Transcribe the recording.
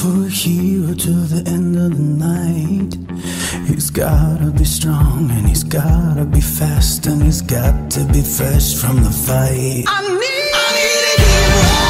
For a hero to the end of the night, he's gotta be strong and he's gotta be fast and he's got to be fresh from the fight. I need, I need a hero.